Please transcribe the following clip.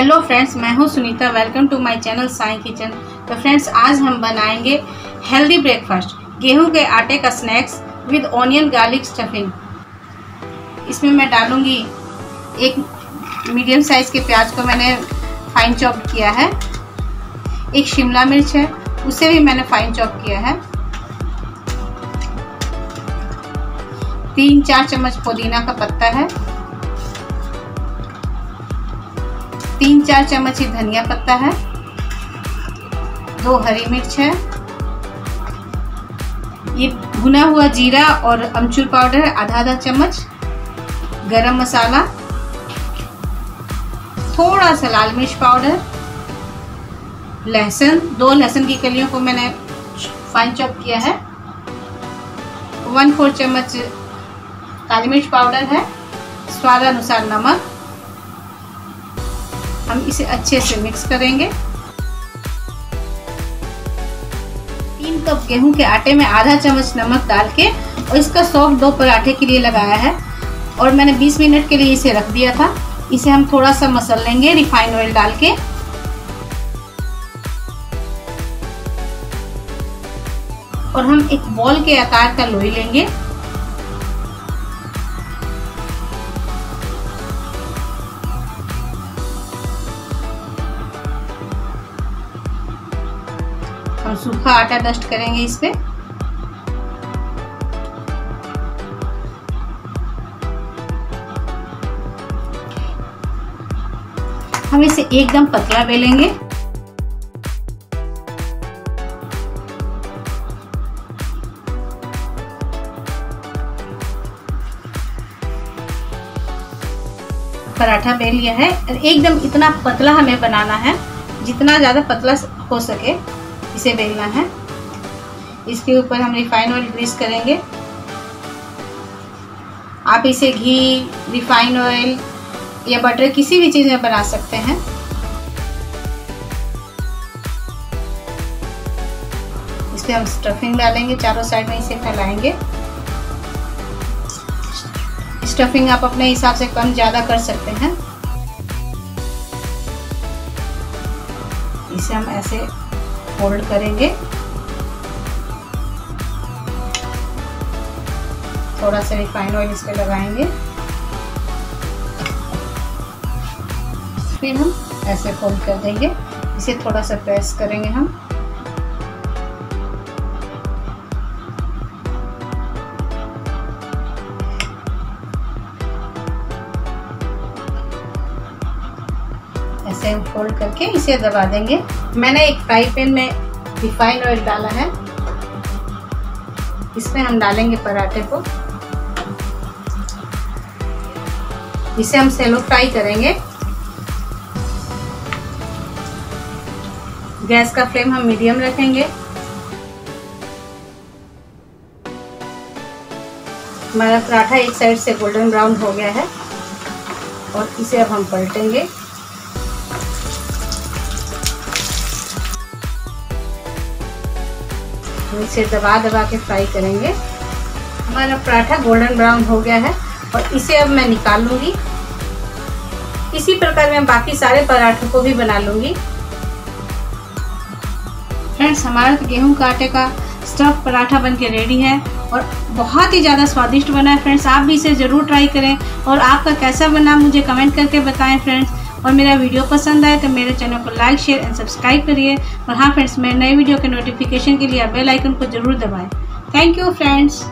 Hello friends मैं हूँ Sunita. Welcome to my channel Sai kitchen तो फ्रेंड्स आज हम बनाएँगे हेल्दी ब्रेकफास्ट गेहूँ के आटे का snacks with onion garlic stuffing इसमें मैं डालूँगी एक मीडियम साइज़ के प्याज को मैंने फाइन चॉप किया है। एक शिमला मिर्च है, उसे भी मैंने फाइन चॉप किया है। तीन चार चम्मच पुदीना का पत्ता है। तीन चार चम्मच ही धनिया पत्ता है। दो हरी मिर्च है। ये भुना हुआ जीरा और अमचूर पाउडर आधा आधा चम्मच। गरम मसाला। थोड़ा सा लाल मिर्च पाउडर। लहसुन। दो लहसुन की कलियों को मैंने फाइन चॉप किया है। वन फोर चम्मच काली मिर्च पाउडर है। स्वाद अनुसार नमक। हम इसे अच्छे से मिक्स करेंगे। तीन कप गेहूँ के आटे में आधा चम्मच नमक डाल के और इसका सॉफ्ट डो पराठे के लिए लगाया है। और मैंने 20 मिनट के लिए इसे रख दिया था। इसे हम थोड़ा सा मसल लेंगे रिफाइंड ऑयल डाल के। और हम एक बॉल के आकार का लोई लेंगे। हम सूखा आटा डस्ट करेंगे इस पे। हम इसे एकदम पतला बेलेंगे। पराठा बेल लिया है और एकदम इतना पतला हमें बनाना है, जितना ज़्यादा पतला हो सके। इसे बेलना है। इसके ऊपर हम रिफाइन ऑयल ग्रीस करेंगे। आप इसे घी रिफाइन ऑयल या बटर किसी भी चीज़ में बना सकते हैं। इस हम स्टफिंग डालेंगे, चारों साइड में इसे फैलाएँगे। स्टफिंग आप अपने हिसाब से कम, ज़्यादा कर सकते हैं। इसे हम ऐसे फोल्ड करेंगे। थोड़ा सा रिफाइंड ऑयल इस पर लगाएँगे। फिर हम ऐसे फोल्ड कर देंगे। इसे थोड़ा सा प्रेस करेंगे हम। हम फोल्ड करके इसे दबा देंगे। मैंने एक फ्राई पैन में रिफाइंड ऑयल डाला है। इसमें हम डालेंगे पराठे को। इसे हम सेलो फ्राई करेंगे। गैस का फ्लेम हम मीडियम रखेंगे। हमारा पराठा एक साइड से गोल्डन ब्राउन हो गया है और इसे अब हम पलटेंगे। इसे दबा दबा के फ्राई करेंगे। हमारा पराठा गोल्डन ब्राउन हो गया है और इसे अब मैं निकाल लूँगी। इसी प्रकार मैं बाकी सारे पराठों को भी बना लूँगी। फ्रेंड्स, हमारा तो गेहूँ का आटे का स्टफ़ पराठा बन के रेडी है और बहुत ही ज़्यादा स्वादिष्ट बना है। फ्रेंड्स, आप भी इसे ज़रूर ट्राई करें और आपका कैसा बना मुझे कमेंट करके बताएँ, फ्रेंड्स। और मेरा वीडियो पसंद आए तो मेरे चैनल को लाइक, शेयर एंड सब्सक्राइब करिए। और हाँ फ्रेंड्स मेरे नए वीडियो के नोटिफिकेशन के लिए बेल आइकन को ज़रूर दबाएँ। Thank you friends